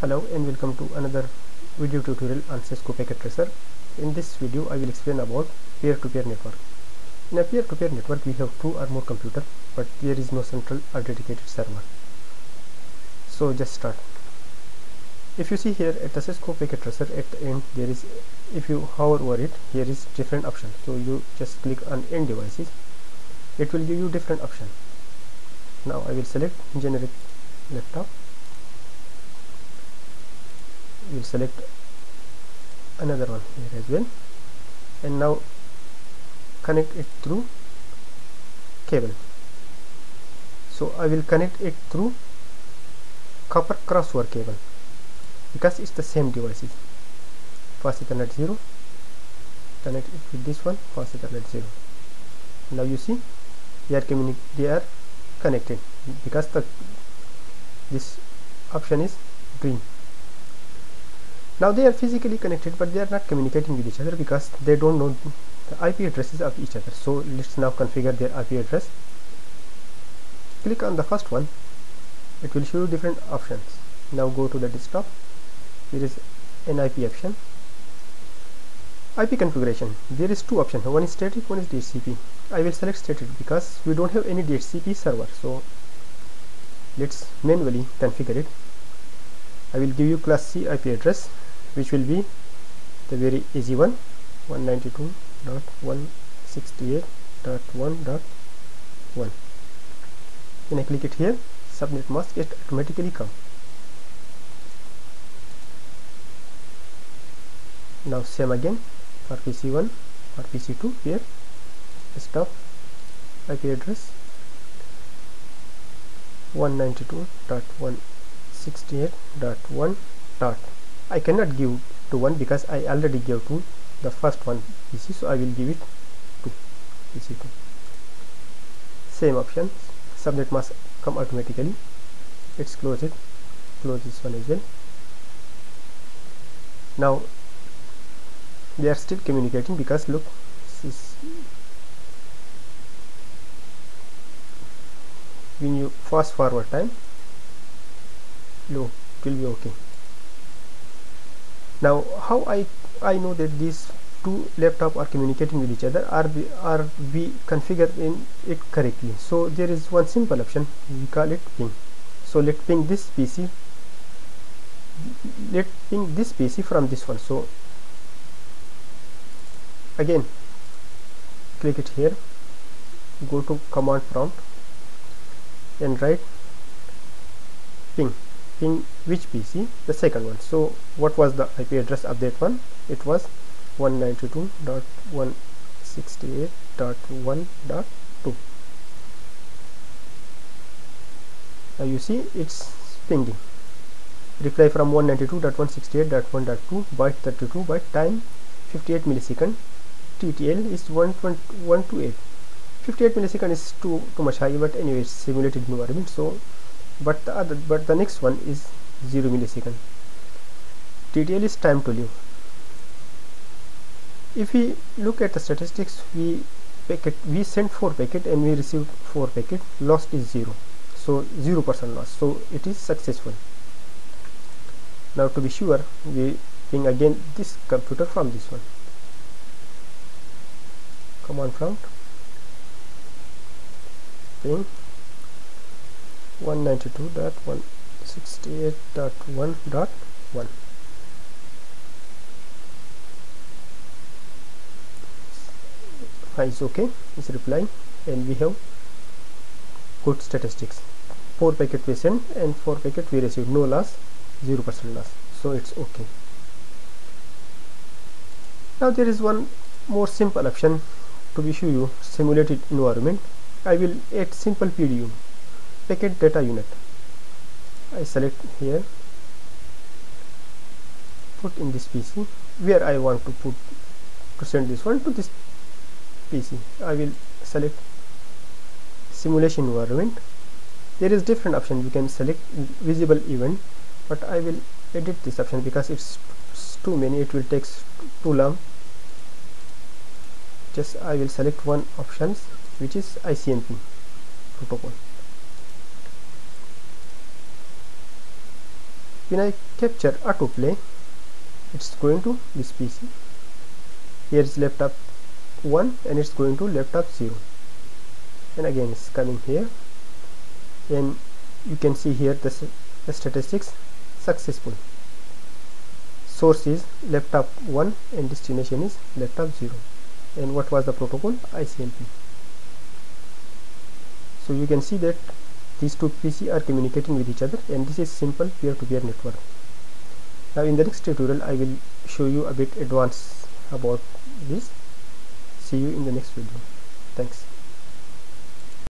Hello and welcome to another video tutorial on Cisco Packet Tracer. In this video I will explain about peer-to-peer -peer network. In a peer-to-peer -peer network we have two or more computers but there is no central or dedicated server. So just start. If you see here at the Cisco Packet Tracer at the end there is if you hover over it here is different option. So you just click on end devices it will give you different option. Now I will select generic laptop we'll select another one here as well. And now connect it through cable. So I will connect it through copper crossover cable because it's the same devices. Fast ethernet 0 connect it with this one fast ethernet 0 now you see they are they are connected because the this option is green now they are physically connected but they are not communicating with each other because they don't know the IP addresses of each other. So let's now configure their IP address. Click on the first one. It will show you different options. Now go to the desktop. There is an IP option. IP configuration. There is two options. One is static one is DHCP I will select static because we don't have any DHCP server. So let's manually configure it. I will give you class C IP address which will be the very easy one 192.168.1.1 when I click it here subnet mask it automatically come now same again for PC1 or PC2 here stop IP address 192.168.1. I cannot give to one because I already gave to the first one PC so I will give it to PC2 same option subnet must come automatically let's close it close this one as well. Now they are still communicating because look when you fast forward time low it will be okay now how I I know that these two laptop are communicating with each other are we are we configured in it correctly? So there is one simple option we call it ping. So let ping this PC let ping this PC from this one. So again click it here go to command prompt and write ping. In which PC the second one. So what was the IP address of that one? It was 192.168.1.2 now you see it's pinging reply from 192.168.1.2 byte 32 byte time 58 millisecond. TTL is 128 58 millisecond is too too much high but anyway it's simulated environment so but the other but the next one is 0 millisecond. TTL is time to live. If we look at the statistics we packet we sent 4 packet and we received 4 packet. Lost is 0 so 0 percent loss. So it is successful. Now to be sure we ping again this computer from this one. Command prompt ping 192.168.1.1 is okay is replying and we have good statistics. 4 packet we sent and 4 packet we received no loss 0% loss. So it's okay. Now there is one more simple option to be show you simulated environment. I will add simple PDU packet data unit I select here. Put in this PC where I want to put to send this one to this PC I will select simulation environment there is different option. You can select visible event but I will edit this option because it's too many. It will take too long. Just I will select one options which is ICMP protocol when I capture autoplay it's going to this PC here is laptop 1 and it's going to laptop 0 and again it's coming here. And you can see here the, the statistics successful source is laptop 1 and destination is laptop 0 and what was the protocol? ICMP so you can see that these two PC are communicating with each other and this is simple peer-to-peer -peer network. Now in the next tutorial I will show you a bit advanced about this. See you in the next video. Thanks